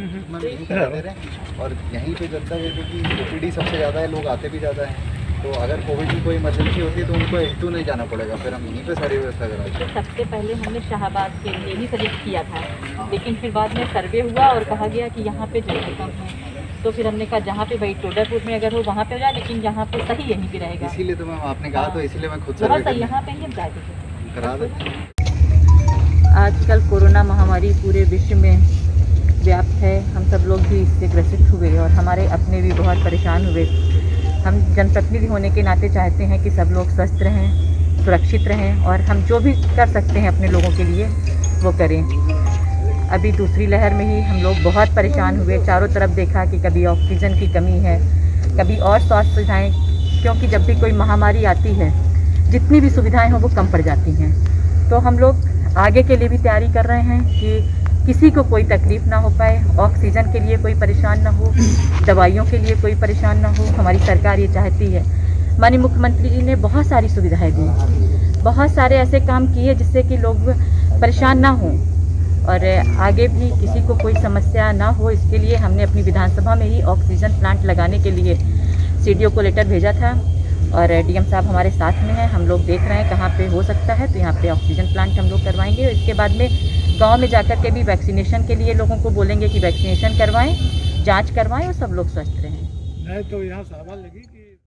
हम यहीं करा दे रहे और यहीं पे जब तक है क्योंकि ओपीडी सबसे ज़्यादा है लोग आते भी ज़्यादा हैं। तो अगर कोविड की कोई इमरजेंसी होती है तो उनको एक नहीं जाना पड़ेगा फिर हम यहीं पे सारी व्यवस्था करा तो सबसे पहले हमने शाहबाद के लिए ही सजेस्ट किया था लेकिन फिर बाद में सर्वे हुआ और कहा गया कि यहाँ पे जगह कम है। तो फिर हमने कहा जहाँ पे भाई टोडापुर में अगर हो वहाँ पे हो जाए लेकिन यहाँ पे सही यहीं पे रहेगा। इसीलिए तो मैम आपने कहा तो इसीलिए मैं खुद करने यहाँ पे ही हम करा देते हैं। आजकल कोरोना महामारी पूरे विश्व में है सब लोग भी इससे ग्रसित हुए और हमारे अपने भी बहुत परेशान हुए। हम जनप्रतिनिधि होने के नाते चाहते हैं कि सब लोग स्वस्थ रहें, सुरक्षित रहें और हम जो भी कर सकते हैं अपने लोगों के लिए, वो करें। अभी दूसरी लहर में ही हम लोग बहुत परेशान हुए, चारों तरफ़ देखा कि कभी ऑक्सीजन की कमी है, कभी और स्वास्थ्य सुविधाएँ, क्योंकि जब भी कोई महामारी आती है, जितनी भी सुविधाएँ हों वो कम पड़ जाती हैं। तो हम लोग आगे के लिए भी तैयारी कर रहे हैं कि किसी को कोई तकलीफ़ ना हो पाए, ऑक्सीजन के लिए कोई परेशान ना हो, दवाइयों के लिए कोई परेशान ना हो, हमारी सरकार ये चाहती है। माननीय मुख्यमंत्री जी ने बहुत सारी सुविधाएँ दी। बहुत सारे ऐसे काम किए जिससे कि लोग परेशान ना हों और आगे भी किसी को कोई समस्या ना हो। इसके लिए हमने अपनी विधानसभा में ही ऑक्सीजन प्लांट लगाने के लिए सीडीओ को लेटर भेजा था और डीएम साहब हमारे साथ में हैं। हम लोग देख रहे हैं कहाँ पे हो सकता है तो यहाँ पे ऑक्सीजन प्लांट हम लोग करवाएँगे। इसके बाद में गाँव में जाकर के भी वैक्सीनेशन के लिए लोगों को बोलेंगे कि वैक्सीनेशन करवाएँ, जाँच करवाएँ और सब लोग स्वस्थ रहें। नहीं तो यहाँ सवाल लगी